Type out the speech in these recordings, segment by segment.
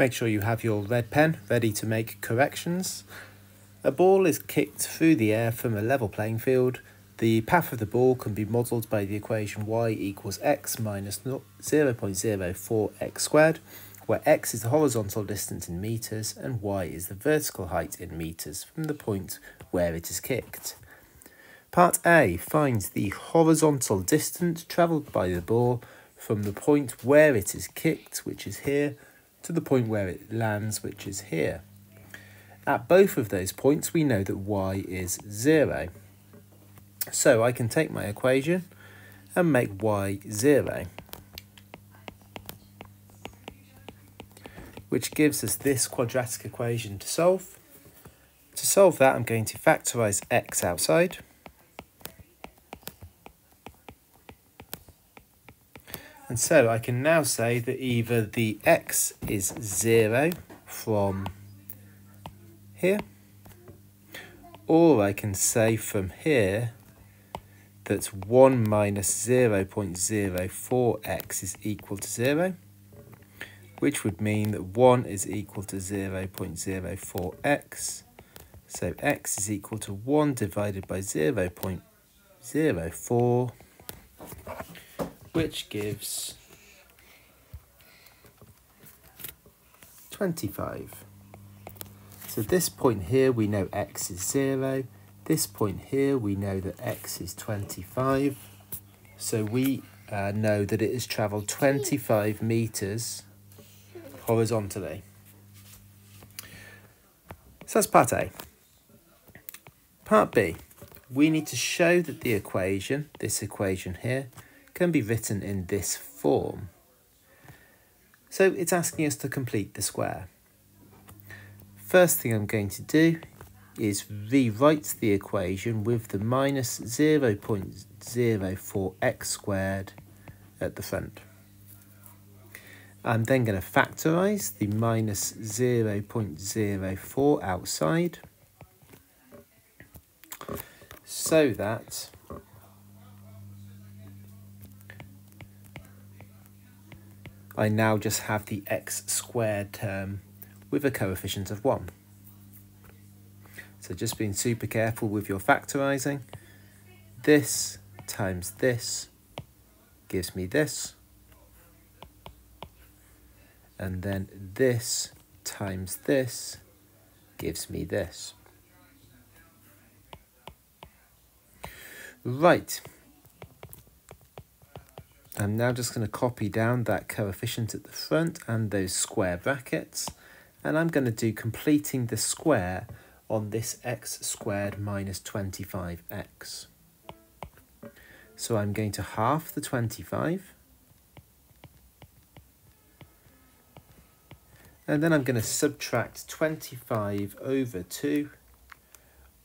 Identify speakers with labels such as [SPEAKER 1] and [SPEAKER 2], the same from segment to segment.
[SPEAKER 1] Make sure you have your red pen ready to make corrections. A ball is kicked through the air from a level playing field. The path of the ball can be modelled by the equation y equals x minus 0.04x squared, where x is the horizontal distance in metres and y is the vertical height in metres from the point where it is kicked. Part A finds the horizontal distance travelled by the ball from the point where it is kicked, which is here, to the point where it lands, which is here. At both of those points, we know that y is 0. So I can take my equation and make y 0. Which gives us this quadratic equation to solve. To solve that, I'm going to factorise x outside. And so I can now say that either the x is 0 from here, or I can say from here that 1 minus 0 0.04x is equal to 0, which would mean that 1 is equal to 0 0.04x. So x is equal to 1 divided by 0 0.04 which gives 25. So this point here, we know x is 0. This point here, we know that x is 25. So we uh, know that it has travelled 25 metres horizontally. So that's part A. Part B, we need to show that the equation, this equation here, can be written in this form. So it's asking us to complete the square. First thing I'm going to do is rewrite the equation with the minus 0.04x squared at the front. I'm then going to factorise the minus 0.04 outside so that I now just have the x squared term with a coefficient of 1. So just being super careful with your factorising. This times this gives me this. And then this times this gives me this. Right, I'm now just going to copy down that coefficient at the front and those square brackets. And I'm going to do completing the square on this x squared minus 25x. So I'm going to half the 25. And then I'm going to subtract 25 over 2,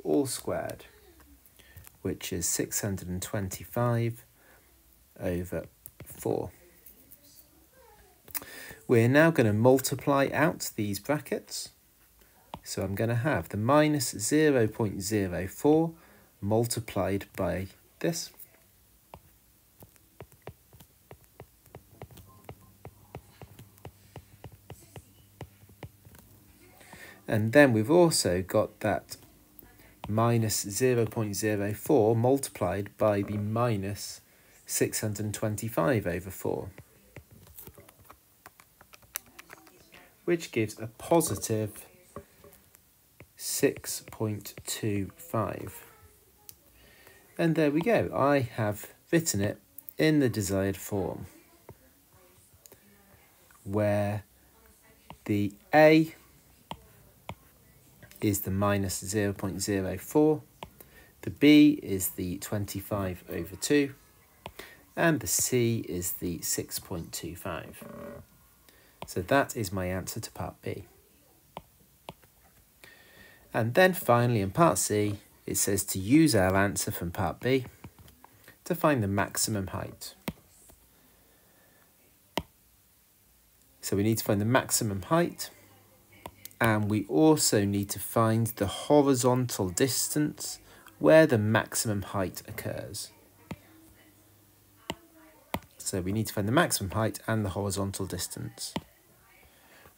[SPEAKER 1] all squared, which is 625 over 4. We're now going to multiply out these brackets. So I'm going to have the minus 0 0.04 multiplied by this. And then we've also got that minus 0 0.04 multiplied by the minus 625 over 4, which gives a positive 6.25. And there we go, I have written it in the desired form, where the A is the minus 0.04, the B is the 25 over 2, and the C is the 6.25. So that is my answer to part B. And then finally in part C, it says to use our answer from part B to find the maximum height. So we need to find the maximum height and we also need to find the horizontal distance where the maximum height occurs. So we need to find the maximum height and the horizontal distance.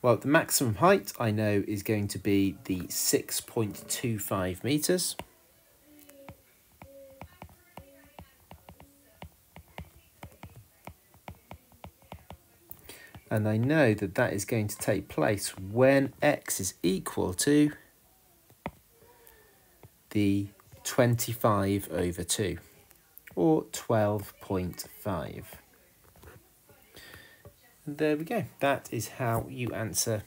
[SPEAKER 1] Well, the maximum height I know is going to be the 6.25 metres. And I know that that is going to take place when x is equal to the 25 over 2 or 12.5. There we go. That is how you answer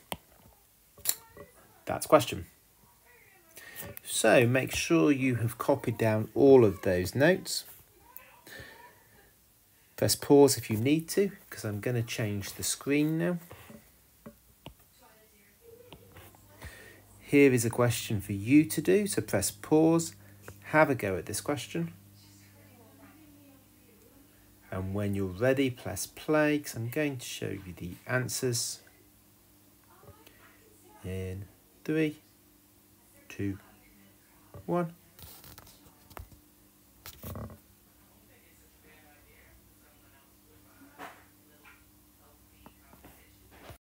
[SPEAKER 1] that question. So make sure you have copied down all of those notes. Press pause if you need to, because I'm going to change the screen now. Here is a question for you to do, so press pause, have a go at this question. And when you're ready, press play, because I'm going to show you the answers in three, two, one.